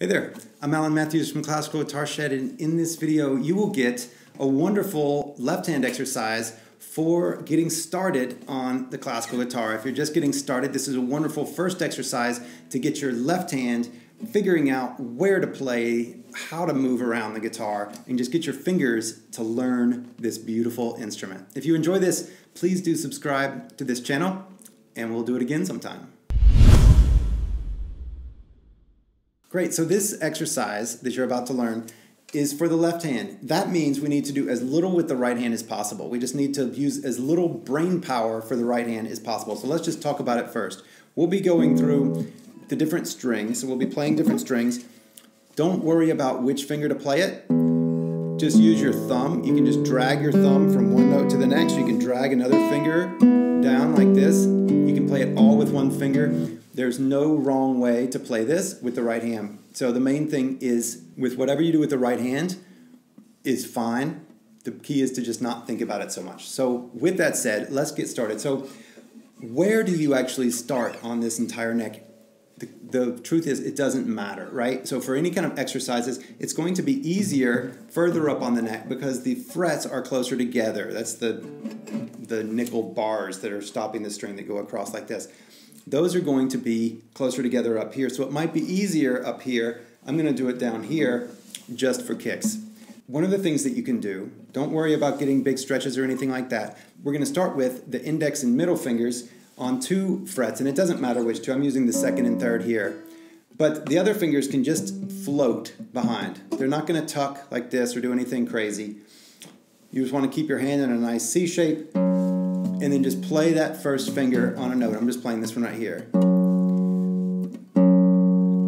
Hey there, I'm Alan Matthews from Classical Guitar Shed, and in this video, you will get a wonderful left hand exercise for getting started on the classical guitar. If you're just getting started, this is a wonderful first exercise to get your left hand figuring out where to play, how to move around the guitar, and just get your fingers to learn this beautiful instrument. If you enjoy this, please do subscribe to this channel, and we'll do it again sometime. Great, so this exercise that you're about to learn is for the left hand. That means we need to do as little with the right hand as possible. We just need to use as little brain power for the right hand as possible. So let's just talk about it first. We'll be going through the different strings. So we'll be playing different strings. Don't worry about which finger to play it. Just use your thumb. You can just drag your thumb from one note to the next. You can drag another finger down like this. Play it all with one finger. There's no wrong way to play this with the right hand. So the main thing is with whatever you do with the right hand is fine. The key is to just not think about it so much. So with that said, let's get started. So where do you actually start on this entire neck? The, the, truth is it doesn't matter right so for any kind of exercises it's going to be easier further up on the neck because the frets are closer together that's the the nickel bars that are stopping the string that go across like this those are going to be closer together up here. So it might be easier up here. I'm going to do it down here just for kicks. One of the things that you can do, don't worry about getting big stretches or anything like that. We're going to start with the index and middle fingers on two frets, and it doesn't matter which two. I'm using the second and third here. But the other fingers can just float behind. They're not going to tuck like this or do anything crazy. You just want to keep your hand in a nice C shape and then just play that first finger on a note. I'm just playing this one right here.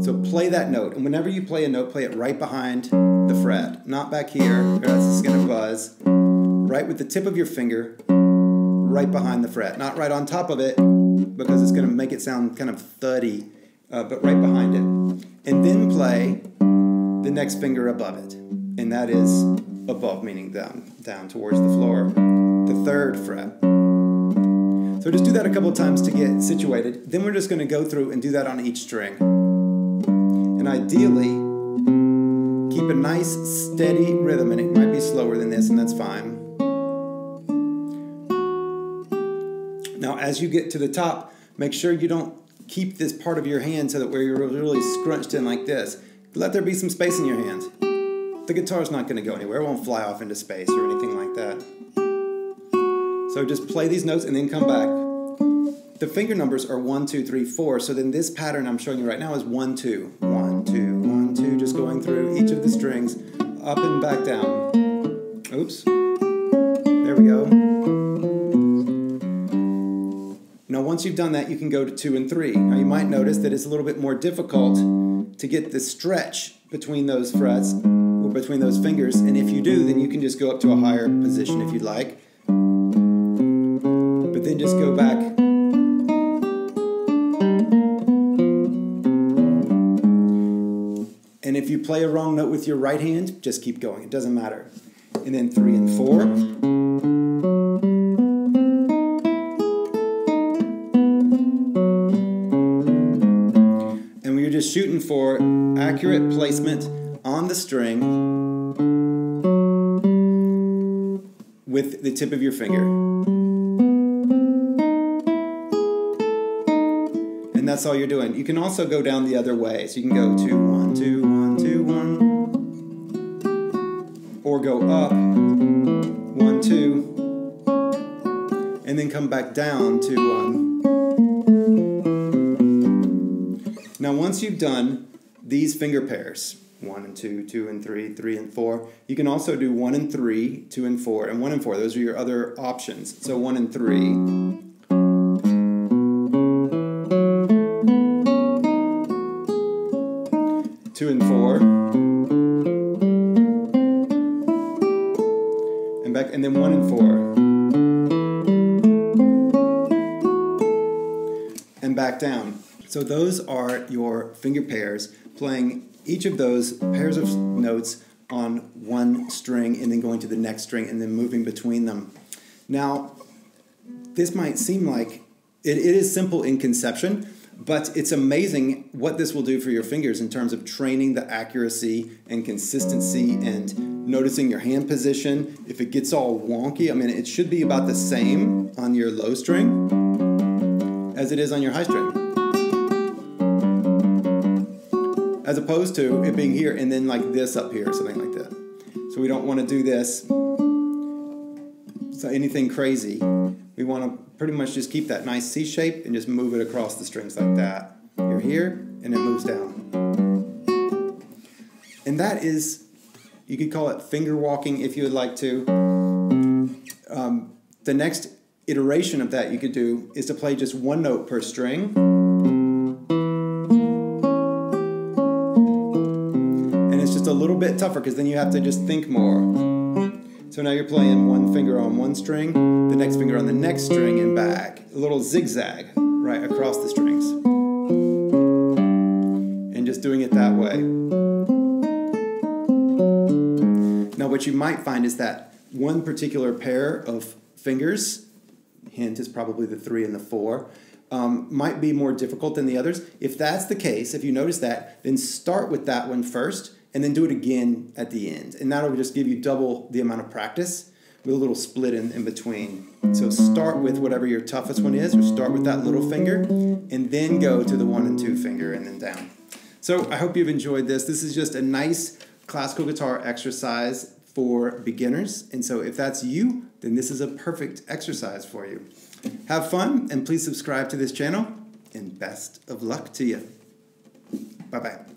So play that note, and whenever you play a note, play it right behind the fret, not back here, or else it's gonna buzz. Right with the tip of your finger, right behind the fret, not right on top of it, because it's gonna make it sound kind of thuddy, uh, but right behind it. And then play the next finger above it, and that is above, meaning down, down towards the floor. The third fret. So just do that a couple times to get situated. Then we're just going to go through and do that on each string. And ideally, keep a nice steady rhythm, and it might be slower than this, and that's fine. Now, as you get to the top, make sure you don't keep this part of your hand so that where you're really scrunched in like this. Let there be some space in your hand. The guitar's not going to go anywhere. It won't fly off into space or anything like that. So just play these notes and then come back. The finger numbers are one, two, three, four. So then this pattern I'm showing you right now is one, two, one, two, one, two, just going through each of the strings, up and back down. Oops. There we go. Now once you've done that, you can go to two and three. Now you might notice that it's a little bit more difficult to get the stretch between those frets or between those fingers. And if you do, then you can just go up to a higher position if you'd like just go back. And if you play a wrong note with your right hand, just keep going. It doesn't matter. And then three and four. And we're just shooting for accurate placement on the string with the tip of your finger. And that's all you're doing. You can also go down the other way. So you can go two, one, two, one, two, one. Or go up, one, two, and then come back down to one. Now once you've done these finger pairs, one and two, two and three, three and four. You can also do one and three, two and four, and one and four. Those are your other options. So one and three, two and four. And back, and then one and four. And back down. So those are your finger pairs, playing each of those pairs of notes on one string and then going to the next string and then moving between them. Now, this might seem like it, it is simple in conception, But it's amazing what this will do for your fingers in terms of training the accuracy and consistency and noticing your hand position. If it gets all wonky, I mean, it should be about the same on your low string as it is on your high string. As opposed to it being here and then like this up here, something like that. So we don't want to do this. So anything crazy. We want to pretty much just keep that nice C shape and just move it across the strings like that. You're here and it moves down. And that is, you could call it finger walking if you would like to. Um, the next iteration of that you could do is to play just one note per string. And it's just a little bit tougher because then you have to just think more. So now you're playing one finger on one string, the next finger on the next string, and back. A little zigzag right across the strings. And just doing it that way. Now, what you might find is that one particular pair of fingers, hint is probably the three and the four, um, might be more difficult than the others. If that's the case, if you notice that, then start with that one first and then do it again at the end. And that'll just give you double the amount of practice with a little split in, in between. So start with whatever your toughest one is, or start with that little finger, and then go to the one and two finger and then down. So I hope you've enjoyed this. This is just a nice classical guitar exercise for beginners. And so if that's you, then this is a perfect exercise for you. Have fun and please subscribe to this channel and best of luck to you. Bye bye.